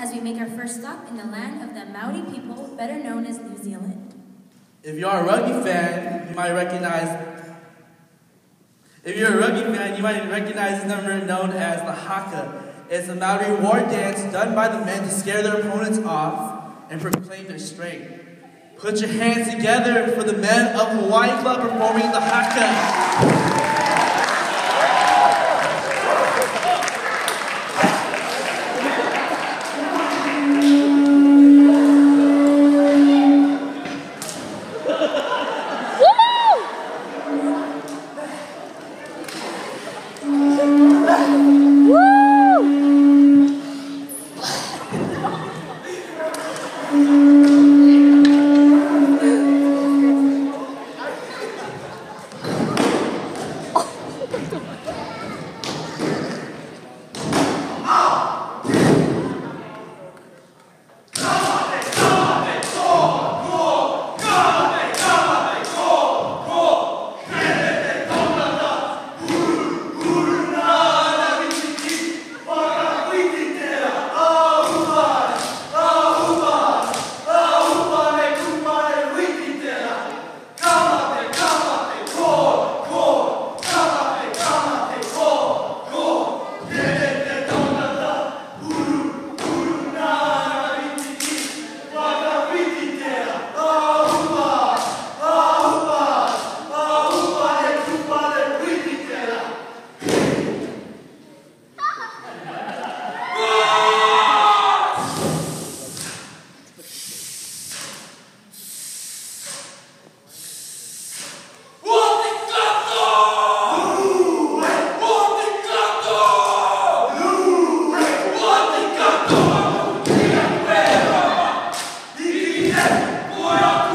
as we make our first stop in the land of the Maori people, better known as New Zealand. If you are a rugby fan, you might recognize. If you're a rugby fan, you might recognize the number known as the haka. It's a Maori war dance done by the men to scare their opponents off and proclaim their strength. Put your hands together for the men of Hawaii Club performing the haka. 뭐야?